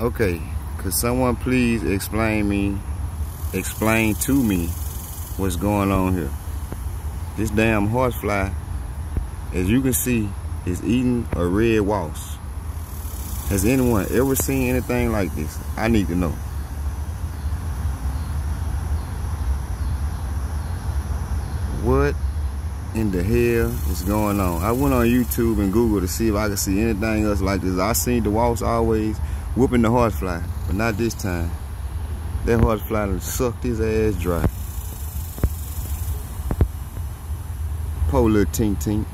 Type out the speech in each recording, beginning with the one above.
Okay, could someone please explain me, explain to me what's going on here? This damn horsefly, as you can see, is eating a red wasp. Has anyone ever seen anything like this? I need to know. What in the hell is going on? I went on YouTube and Google to see if I could see anything else like this. I seen the wasp always whooping the hard horsefly, but not this time. That horsefly sucked his ass dry. Poor little tink tink.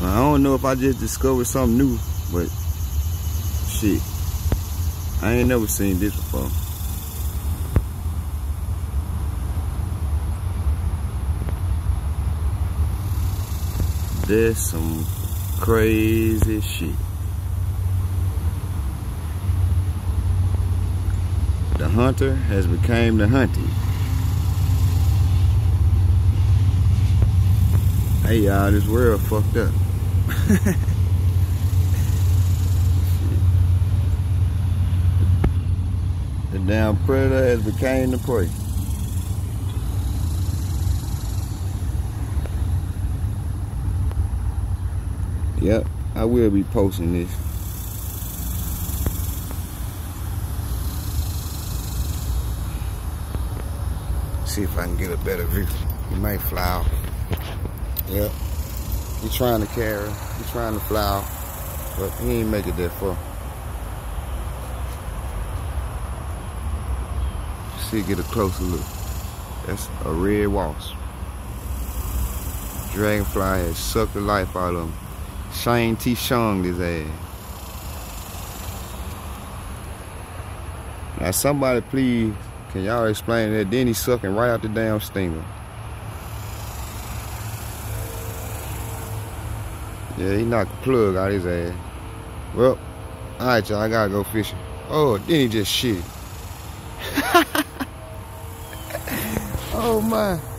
I don't know if I just discovered something new, but shit. I ain't never seen this before. There's some crazy shit. The hunter has become the hunted. Hey y'all, this world fucked up. the damn predator has became the prey. Yep, I will be posting this. See if I can get a better view. He might fly out. Yep. He trying to carry. He trying to fly out. But he ain't make it that far. See, get a closer look. That's a red wasp. Dragonfly has sucked the life out of him. Shane T. Shung his ass. Now somebody please, can y'all explain that? Then he's sucking right out the damn steamer. Yeah, he knocked the plug out his ass. Well, alright y'all, I gotta go fishing. Oh, then he just shit. oh my.